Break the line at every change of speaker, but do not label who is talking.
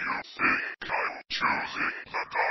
You think I'm choosing the